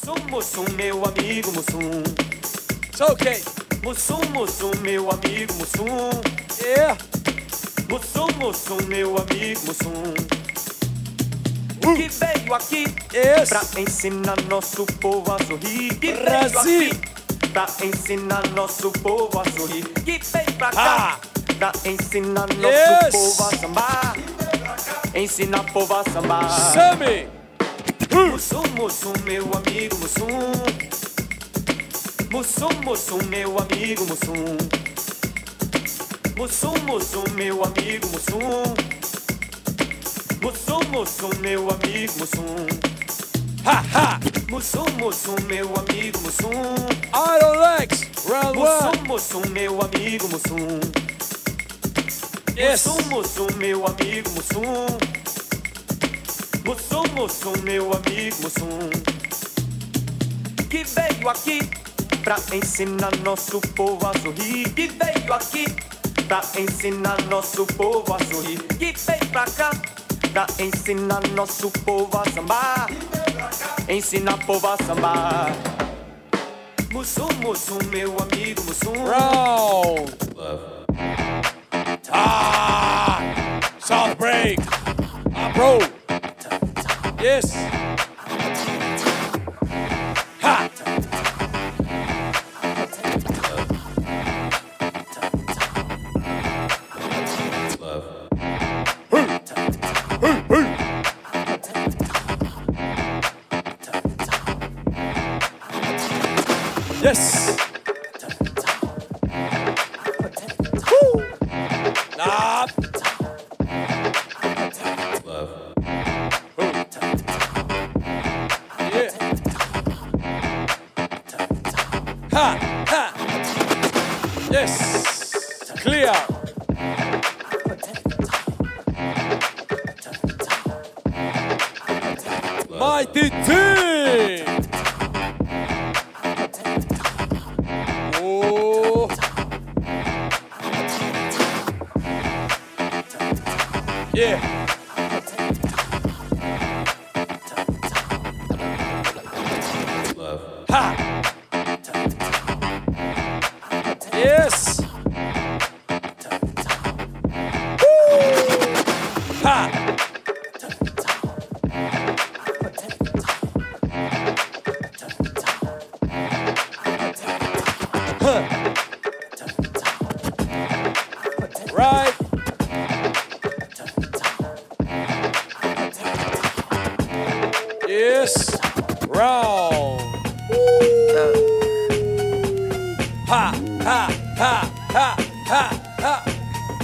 Mussum, Mussum, meu amigo Mussum. It's okay. Mussum, Mussum, meu amigo Mussum. Yeah. Mussum, Mussum, meu amigo Mussum. Que veio aqui Yes. pra ensinar nosso povo a sorrir. Que veio Brasil. aqui pra ensinar nosso povo a sorrir. Que veio pra Ah. cá pra ensinar nosso Yes. povo a sambar. Ensinar o povo a sambar. Sammy. Mussum, Mussum, meu amigo Mussum. Mussum, Mussum, meu amigo Mussum. Mussum, Mussum, meu amigo Mussum. Mussum, Mussum, meu amigo Mussum. Ha ha. Mussum, Mussum, meu amigo Mussum. Iron legs. Round Mussum, one. Mussum, meu amigo Mussum. Yes. Mussum, Mussum, meu amigo Mussum. Mussum, Mussum, meu amigo Mussum. Que veio aqui pra ensinar nosso povo a sorrir. Que veio aqui pra ensinar nosso povo a sorrir. Que veio pra cá pra ensinar nosso povo a sambar. Ensinar povo a sambar. Mussum, Mussum, meu amigo Mussum. Round. Ah. South break. Yes. Woo. Yes. Clear. Mighty Jim. Yeah. Ha. Yes. Ha. Huh. Round. Ha, ha, ha, ha, ha, ha.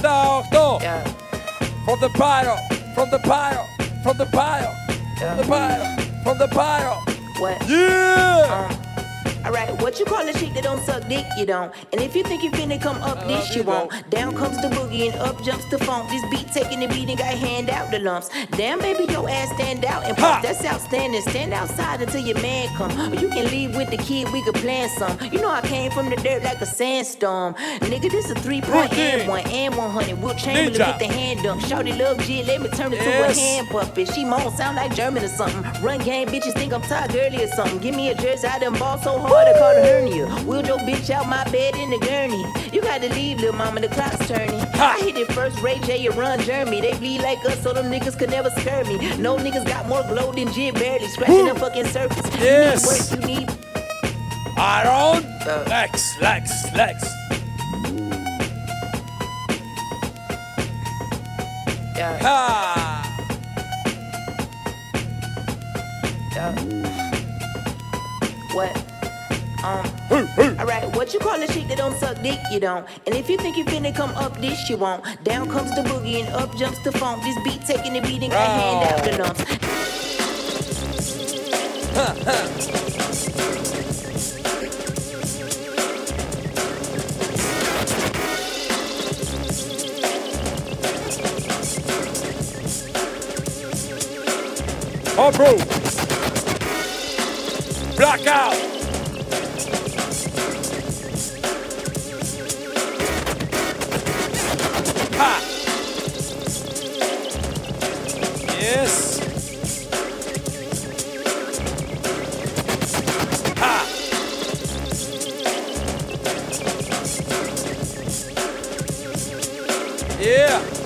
Doctor. Yeah, From the pyro, from the pyro, from the pyro, from the pyro, from the pyro. what? Yeah. Um, Alright, what you call a chick that don't suck dick? You don't. And if you think you finna come up this, you won't. Down comes the boogie and up jumps the funk. This beat taking the beat and got hand out the lumps. Damn, baby, your ass stand out and pop. That's outstanding. Stand outside until your man come. Or you can leave with the kid, we could plan some. You know I came from the dirt like a sandstorm. Nigga, this a three point and one and one hundred. Wilt Chamberlain with the hand dunk. Shorty love G, let me turn it Yes. to a hand puppet. She moan, sound like German or something. Run game, bitches think I'm Todd Gurley or something. Give me a jersey, I done ball so hard A hernia. Wheeled your bitch out my bed in the gurney. You gotta leave, little mama, the clock's turning. I hit it first, Ray J, you run Jeremy. They bleed like us, so them niggas could never scare me. No niggas got more glow than Jim barely scratching the fucking surface. Yes. You need work, you need Iron. Uh. Lex, Lex, Lex. yeah, Ha. yeah. What? Um. Alright, what you call a chick that don't suck dick? You don't. And if you think you finna come up this, you won't. Down comes the boogie and up jumps the funk. This beat taking the beating, got hand out the lumps. Bro. Blackout. Ha! Yes! Ha! Yeah!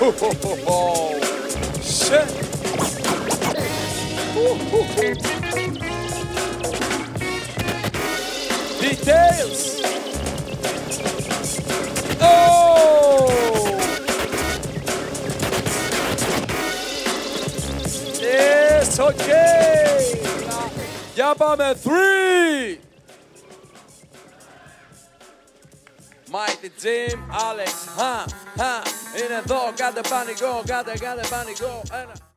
Ooh. Details. Oh. Yes, okay. Yabame three. Mighty Jim, Alex, in a dog, got the bunny go, got the, got the go. Uh,